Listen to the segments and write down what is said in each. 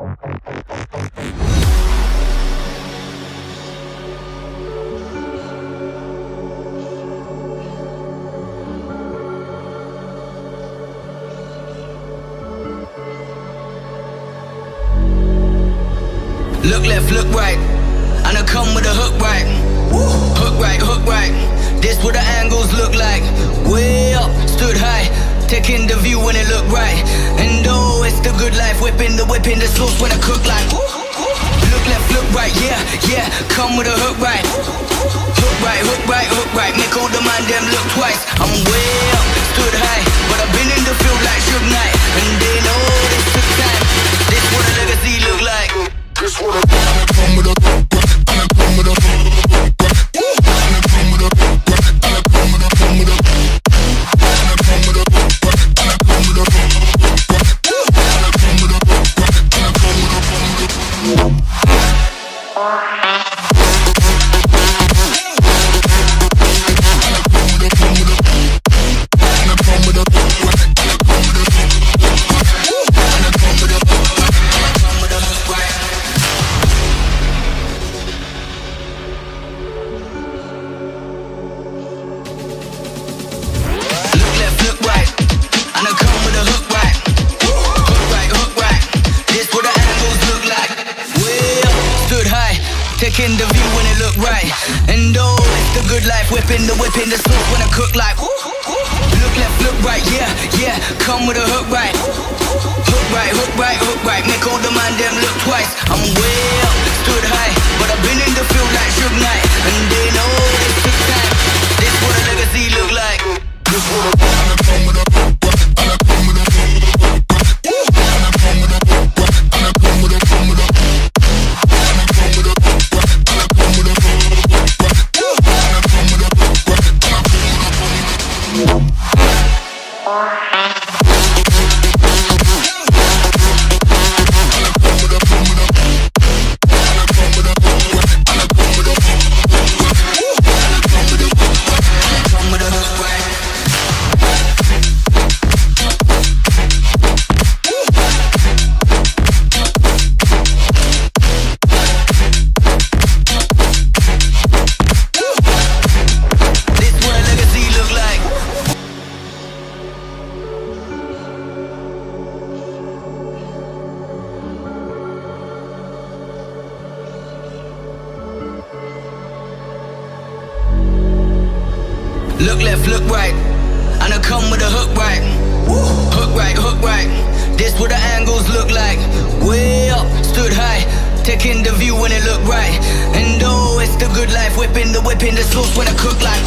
Look left, look right. And I come with a hook right. Hook right, hook right. This what the angles look like. Way up, stood high. Taking the view when it look right. And oh, it's the good life. Whipping the whip in the sauce when I cook like. Look left, look right, yeah, yeah. Come with a hook right. Hook right, hook right, hook right. Make all the man them look twice. I'm way up, stood high. But I've been in the field like Suge Knight. Taking the view when it look right. And oh, it's the good life. Whipping the whip in the sauce when I cook like. Look left, look right, yeah, yeah. Come with a hook right. Hook right, hook right, hook right. Make all the man them look twice. Look left, look right. And I come with a hook right. Hook right, hook right. This what the angles look like. Way up, stood high. Taking the view when it look right. And oh, it's the good life. Whipping the whip in the sauce when I cook like.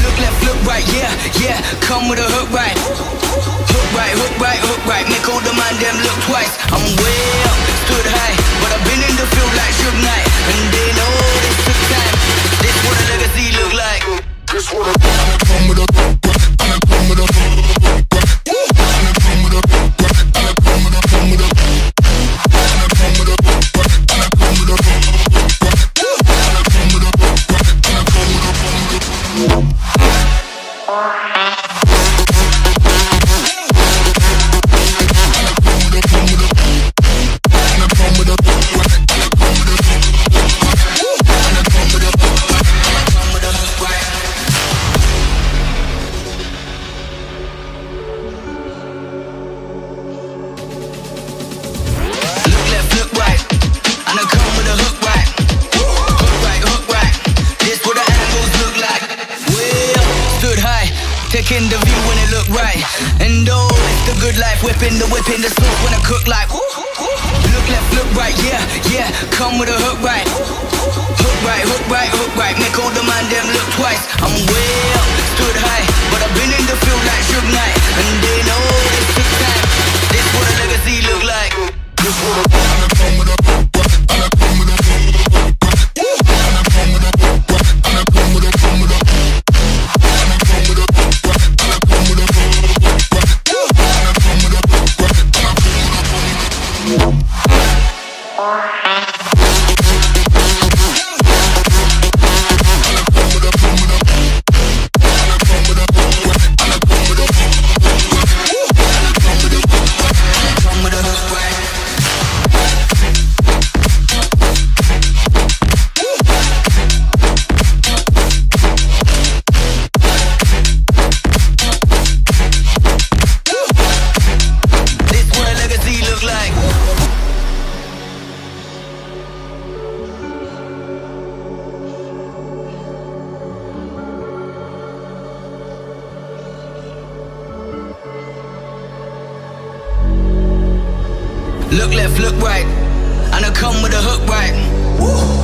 Look left, look right, yeah, yeah. Come with a hook right. Hook right, hook right, hook right. Make all the man them look twice. I'm way up, stood high. But I've been in the field like Suge Knight. And they This when it look right. And oh, it's the good life. Whipping the whipping the sauce when I cook like. Look left, look right, yeah, yeah. Come with a hook right. Hook right, hook right, hook right. Make all the man them look twice. I'm up, stood high. But I've been in the field like Suge Knight. And left, look right. And I come with a hook right.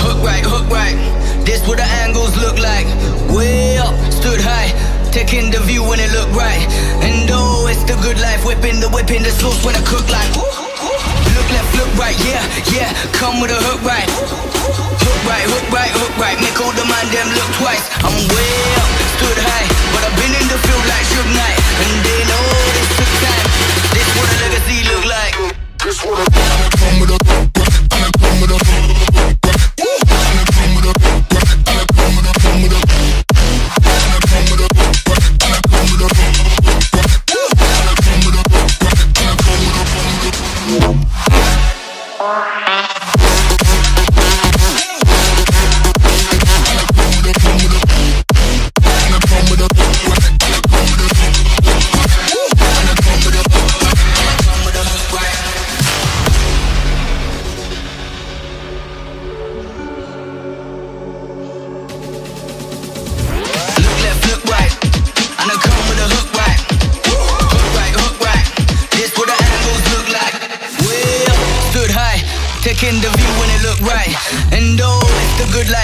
Hook right, hook right. This what the angles look like. Way up, stood high. Taking the view when it look right. And oh, it's the good life. Whipping the whipping the sauce when I cook like. Look left, look right, yeah, yeah. Come with a hook right. Hook right, hook right, hook right. Make all the man them look twice. I'm way up, stood high. But I've been in the field like Suge Knight. And This what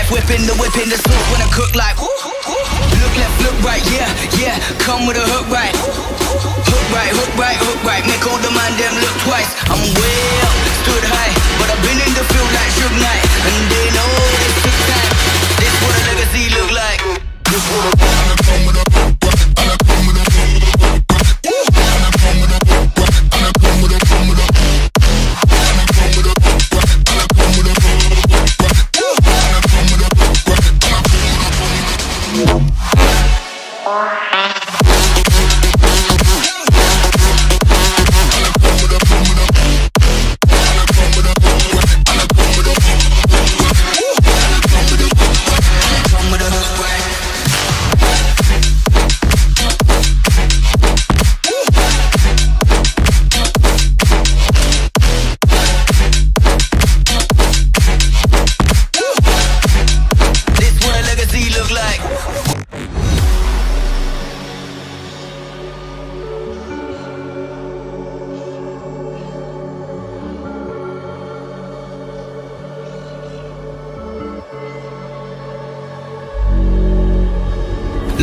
Whipping the whip in the sauce when I cook like. Look left, look right, yeah, yeah. Come with a hook right. Hook right, hook right, hook right. Make all the man them look twice. I'm up, stood high. But I've been in the field like Suge Knight. And they know and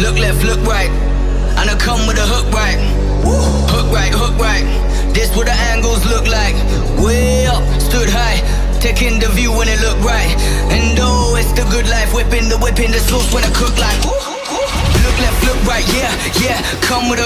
Look left, look right. And I come with a hook right. Hook right, hook right. This what the angles look like. Way up, stood high. Taking the view when it look right. And oh, it's the good life. Whipping the whipping the sauce when I cook like. Look left, look right, yeah, yeah. Come with a